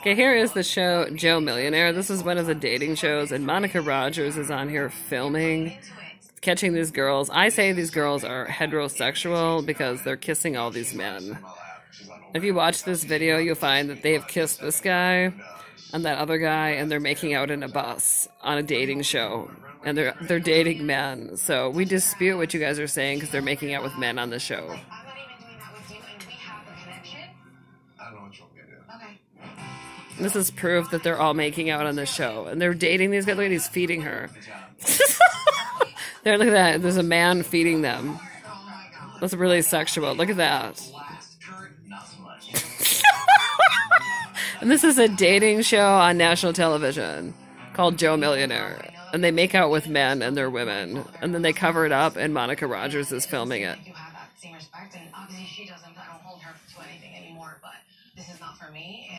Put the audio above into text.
Okay, here is the show Joe Millionaire. This is one of the dating shows, and Monica Rodgers is on here filming, catching these girls. I say these girls are heterosexual because they're kissing all these men. If you watch this video, you'll find that they have kissed this guy and that other guy, and they're making out in a bus on a dating show, and they're they're dating men. So we dispute what you guys are saying because they're making out with men on the show. I'm not even doing that with you, and we have a connection. I don't know what you want me. Okay. This is proof that they're all making out on the show, and they're dating these guys. Look at he's feeding her. there, look at that. There's a man feeding them. That's really sexual. Look at that. And this is a dating show on national television called Joe Millionaire. And they make out with men and they're women. And then they cover it up, and Monica Rodgers is filming it. Respect, and obviously she doesn't. I don't hold her to anything anymore, but this is not for me.